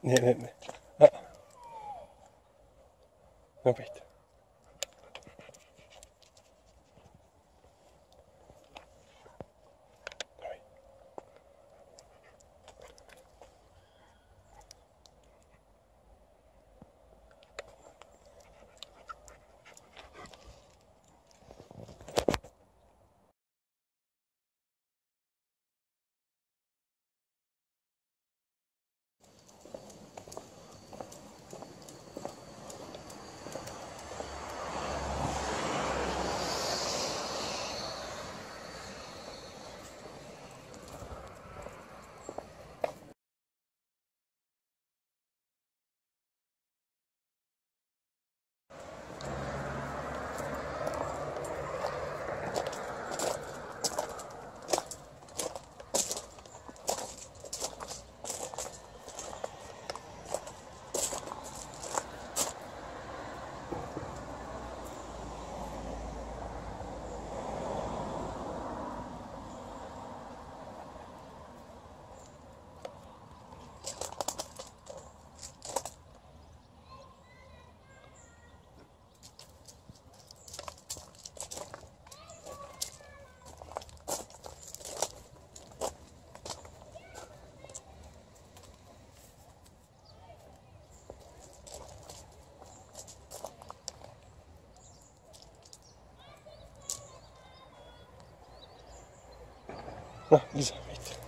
Nej, nej, nej. Ah. Jag Na, Lisa, weg.